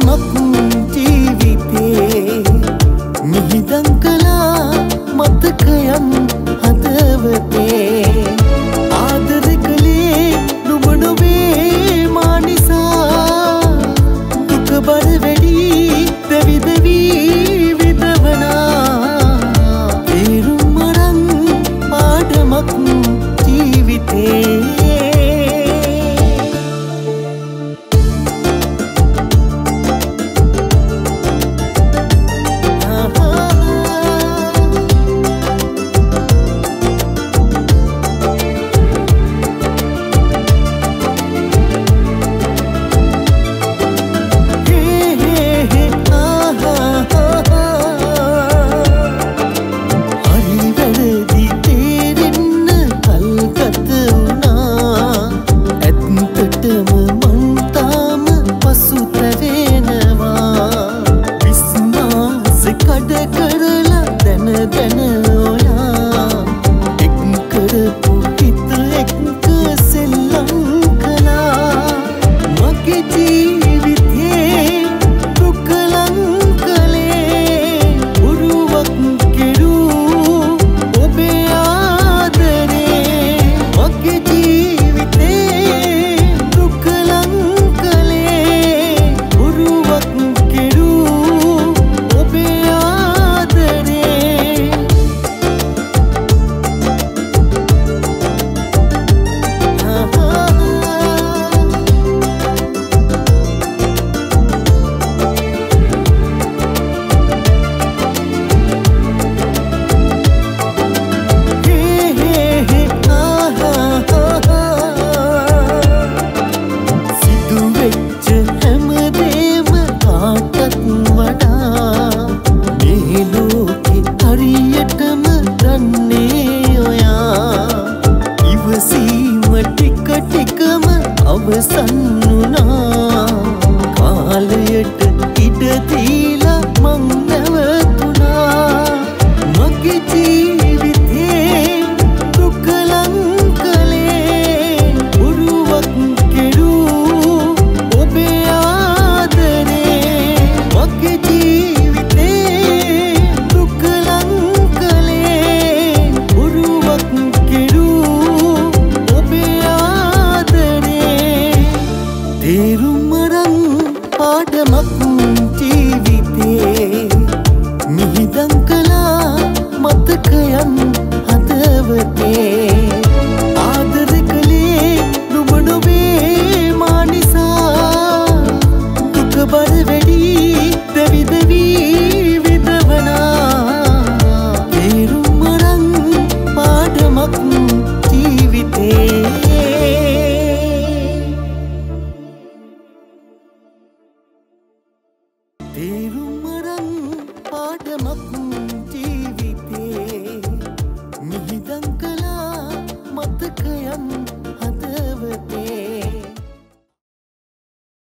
යමක් ජීවිතේ. මිහිදන් කලා මතකයන් හදවතේ. ආදර කළේ නුඹ නොවේ මා නිසා. දුක බරවේ sun පාඩමක් ජීවිතේ. මිහිදන් කලා මතකයන් හදවතේ. തേരും മടങ്ങും പാഠമക്കും